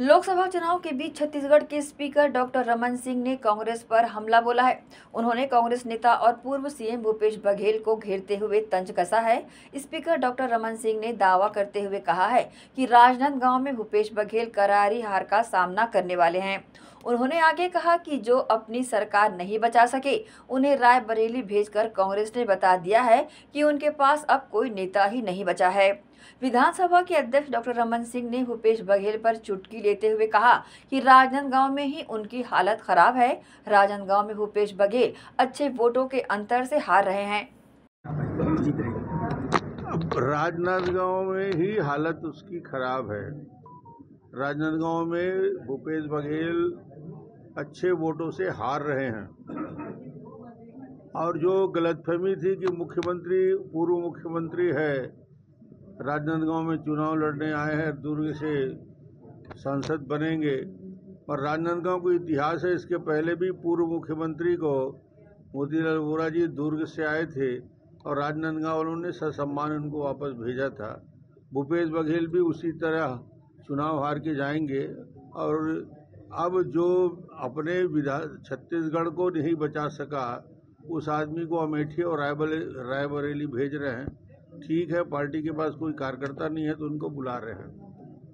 लोकसभा चुनाव के बीच छत्तीसगढ़ के स्पीकर डॉक्टर रमन सिंह ने कांग्रेस पर हमला बोला है। उन्होंने कांग्रेस नेता और पूर्व सीएम भूपेश बघेल को घेरते हुए तंज कसा है। स्पीकर डॉक्टर रमन सिंह ने दावा करते हुए कहा है कि राजनांदगांव में भूपेश बघेल करारी हार का सामना करने वाले हैं। उन्होंने आगे कहा कि जो अपनी सरकार नहीं बचा सके, उन्हें रायबरेली भेजकर कांग्रेस ने बता दिया है कि उनके पास अब कोई नेता ही नहीं बचा है। विधानसभा के अध्यक्ष डॉक्टर रमन सिंह ने भूपेश बघेल पर चुटकी लेते हुए कहा कि राजनांदगांव में ही उनकी हालत खराब है। राजनांदगांव में भूपेश बघेल अच्छे वोटों के अंतर से हार रहे हैं। राजनांदगांव में ही हालत उसकी खराब है। राजनांदगांव में भूपेश बघेल अच्छे वोटों से हार रहे हैं। और जो गलतफहमी थी कि मुख्यमंत्री, पूर्व मुख्यमंत्री है, राजनांदगांव में चुनाव लड़ने आए हैं, दुर्ग से सांसद बनेंगे, और राजनांदगांव का इतिहास है, इसके पहले भी पूर्व मुख्यमंत्री को मोतीलाल वोरा जी दुर्ग से आए थे, और राजनांदगांव वालों ने ससम्मान उनको वापस भेजा था। भूपेश बघेल भी उसी तरह चुनाव हार के जाएँगे, और अब जो अपने विधान, छत्तीसगढ़ को नहीं बचा सका, उस आदमी को अमेठी और रायबरेली भेज रहे हैं। ठीक है, पार्टी के पास कोई कार्यकर्ता नहीं है तो उनको बुला रहे हैं।